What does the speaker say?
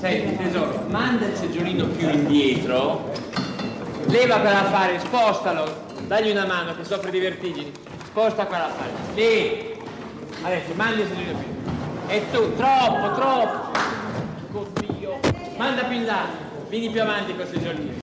Senti tesoro, manda il seggiolino più indietro, leva quell'affare, spostalo, dagli una mano che soffre di vertigini, sposta quell'affare. Lì, adesso manda il seggiolino più indietro. E tu, troppo, troppo. Oddio, manda più in là, vieni più avanti col seggiolino.